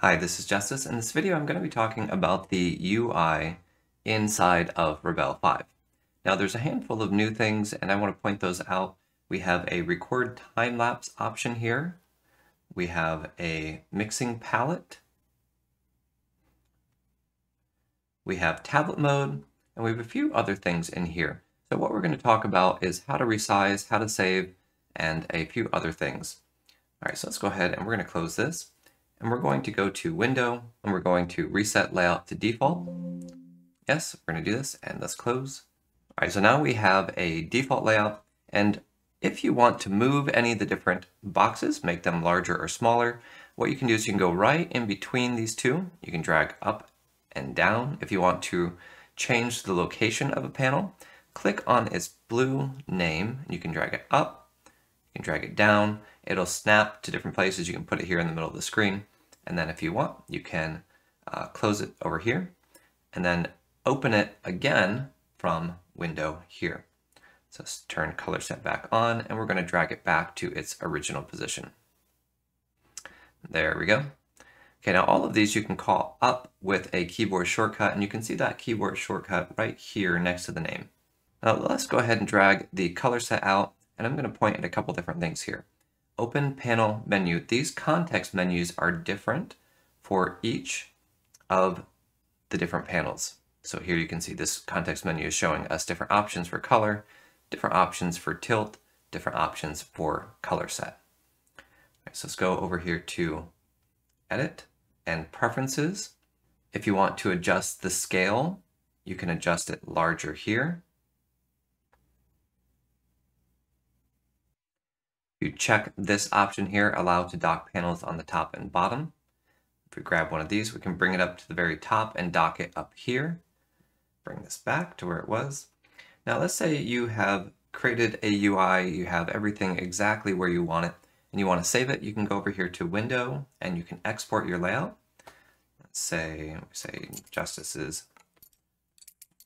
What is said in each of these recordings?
Hi, this is Justice. In this video, I'm going to be talking about the UI inside of Rebelle 5. Now, there's a handful of new things, and I want to point those out. We have a record time-lapse option here. We have a mixing palette. We have tablet mode, and we have a few other things in here. So what we're going to talk about is how to resize, how to save, and a few other things. All right, so let's go ahead and we're going to close this and we're going to go to window and we're going to reset layout to default. Yes, we're going to do this and let's close. All right, so now we have a default layout and if you want to move any of the different boxes, make them larger or smaller, what you can do is you can go right in between these two. You can drag up and down. If you want to change the location of a panel, click on its blue name. And you can drag it up, you can drag it down, It'll snap to different places. You can put it here in the middle of the screen. And then if you want, you can uh, close it over here and then open it again from window here. So let's turn color set back on and we're going to drag it back to its original position. There we go. Okay, now all of these you can call up with a keyboard shortcut and you can see that keyboard shortcut right here next to the name. Now let's go ahead and drag the color set out and I'm going to point at a couple different things here open panel menu. These context menus are different for each of the different panels. So here you can see this context menu is showing us different options for color, different options for tilt, different options for color set. Right, so let's go over here to edit and preferences. If you want to adjust the scale, you can adjust it larger here. You check this option here, allow to dock panels on the top and bottom. If we grab one of these, we can bring it up to the very top and dock it up here. Bring this back to where it was. Now let's say you have created a UI, you have everything exactly where you want it, and you want to save it, you can go over here to Window, and you can export your layout. Let's say, say Justice's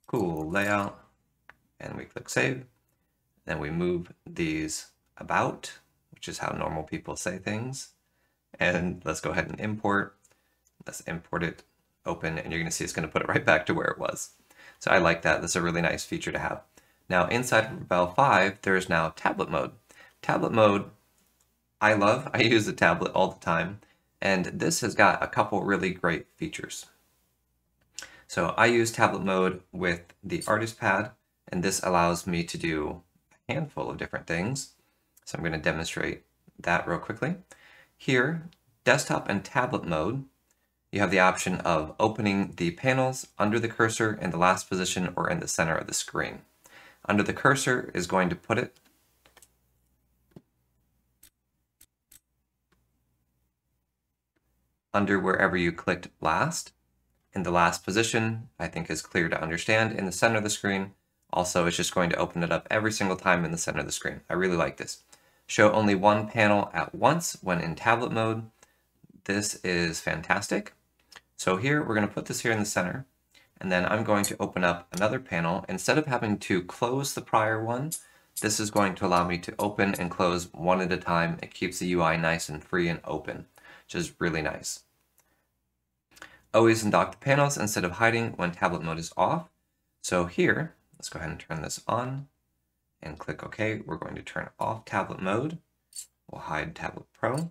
cool layout, and we click Save. Then we move these about which is how normal people say things. And let's go ahead and import. Let's import it open, and you're going to see it's going to put it right back to where it was. So I like that. That's a really nice feature to have. Now inside Rebelle 5, there is now tablet mode. Tablet mode, I love. I use the tablet all the time. And this has got a couple really great features. So I use tablet mode with the artist pad, and this allows me to do a handful of different things. So I'm going to demonstrate that real quickly. Here, desktop and tablet mode, you have the option of opening the panels under the cursor in the last position or in the center of the screen. Under the cursor is going to put it under wherever you clicked last. In the last position, I think is clear to understand. In the center of the screen, also it's just going to open it up every single time in the center of the screen. I really like this show only one panel at once when in tablet mode. This is fantastic. So here, we're going to put this here in the center, and then I'm going to open up another panel. Instead of having to close the prior one, this is going to allow me to open and close one at a time. It keeps the UI nice and free and open, which is really nice. Always undock the panels instead of hiding when tablet mode is off. So here, let's go ahead and turn this on and click OK. We're going to turn off tablet mode. We'll hide tablet pro.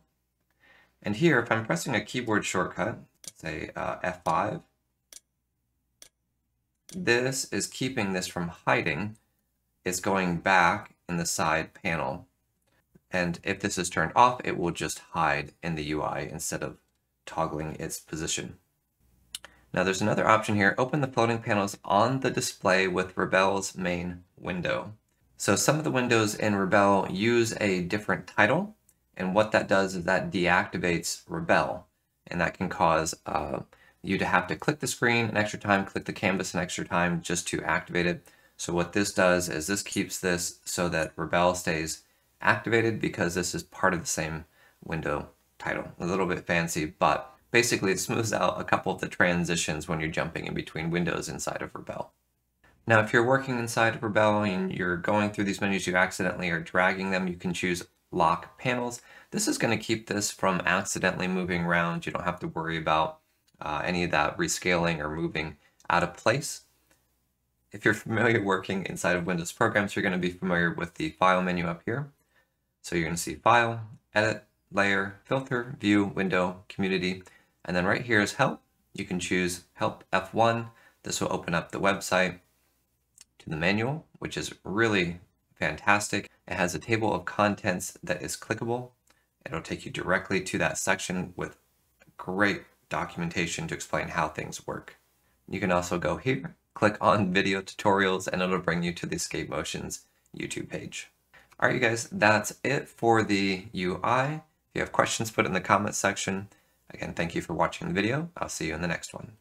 And here, if I'm pressing a keyboard shortcut, say uh, F5, this is keeping this from hiding. It's going back in the side panel. And if this is turned off, it will just hide in the UI instead of toggling its position. Now there's another option here, open the floating panels on the display with Rebelle's main window. So some of the windows in Rebelle use a different title, and what that does is that deactivates Rebelle, and that can cause uh, you to have to click the screen an extra time, click the canvas an extra time just to activate it. So what this does is this keeps this so that Rebelle stays activated because this is part of the same window title. A little bit fancy, but basically it smooths out a couple of the transitions when you're jumping in between windows inside of Rebelle. Now, if you're working inside of Rebelle and you're going through these menus, you accidentally are dragging them, you can choose lock panels. This is going to keep this from accidentally moving around. You don't have to worry about uh, any of that rescaling or moving out of place. If you're familiar working inside of Windows programs, you're going to be familiar with the File menu up here. So you're going to see File, Edit, Layer, Filter, View, Window, Community, and then right here is Help. You can choose Help F1. This will open up the website to the manual, which is really fantastic. It has a table of contents that is clickable. It'll take you directly to that section with great documentation to explain how things work. You can also go here, click on video tutorials, and it'll bring you to the Escape Motions YouTube page. All right, you guys, that's it for the UI. If you have questions, put it in the comments section. Again, thank you for watching the video. I'll see you in the next one.